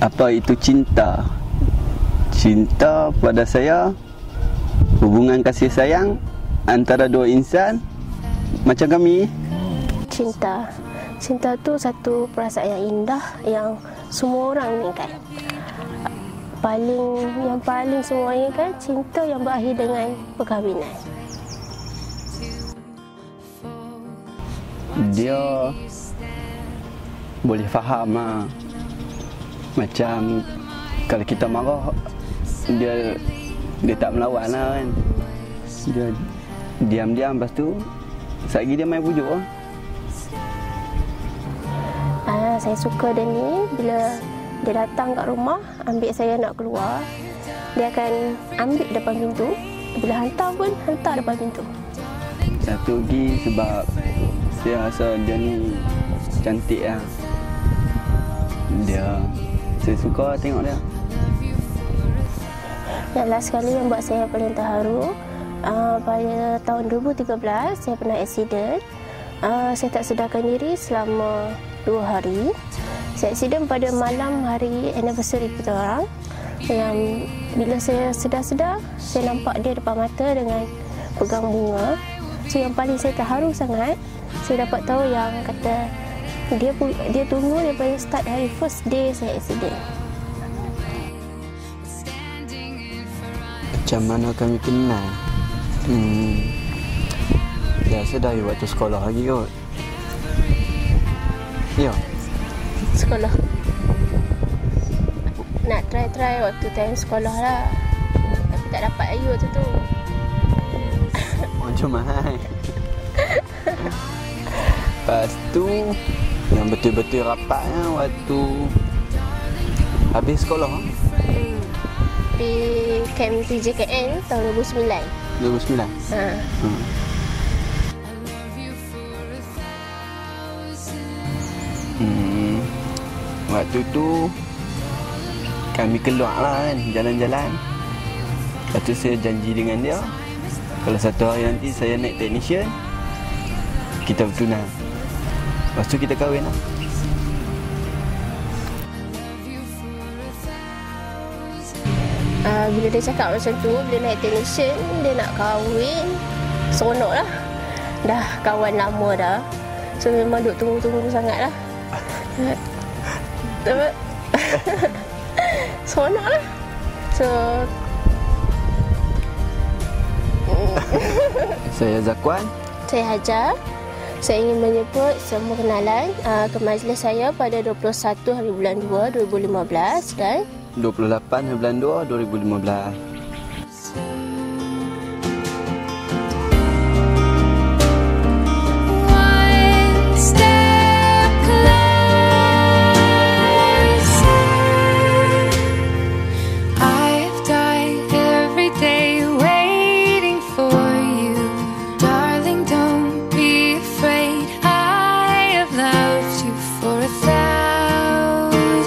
apa itu cinta? Cinta pada saya hubungan kasih sayang antara dua insan macam kami. Cinta. Cinta tu satu perasaan yang indah yang semua orang inginkan. Paling yang paling semua inginkan cinta yang berakhir dengan perkahwinan. Dia boleh faham lah. Macam kalau kita marah dia dia tak melawan lah kan. Dia diam-diam lepas tu sekejap dia main pujuk lah. Ah, saya suka dia ni bila dia datang kat rumah ambil saya nak keluar dia akan ambil depan pintu bila hantar pun hantar depan pintu satu lagi sebab saya rasa dia ni cantik lah dia saya suka tengok dia. Yang last sekali yang buat saya paling terharu uh, pada tahun 2013 saya pernah accident. Uh, saya tak sedarkan diri selama dua hari. Saya accident pada malam hari anniversary kita orang. Yang bila saya sedar-sedar saya nampak dia depan mata dengan pegang bunga. So yang paling saya terharu sangat saya dapat tahu yang kata dia dia tunggu daripada start hari first day saya accident macam mana kami kenal? Hmm. Biasa dari waktu sekolah lagi kot. Ya. Sekolah. Nak try-try waktu time sekolah lah. Tapi tak dapat ayu waktu tu. Macam mana? Lepas tu yang betul-betul rapatnya waktu habis sekolah hmm di camp PJKN tahun 2009. 2009? Ha. Hmm. Hmm. Waktu tu kami keluar lah kan jalan-jalan. Lepas tu saya janji dengan dia kalau satu hari nanti saya naik technician kita bertunang. Lepas tu kita kahwin lah. uh, bila dia cakap macam tu bila naik technician dia nak kahwin seronok lah. Dah kawan lama dah. So memang duk tunggu-tunggu sangat lah. Seronok lah. So saya Zakwan. Saya Hajar saya ingin menyebut semua kenalan uh, ke majlis saya pada 21 hari bulan 2 2015 dan 28 bulan 2 2015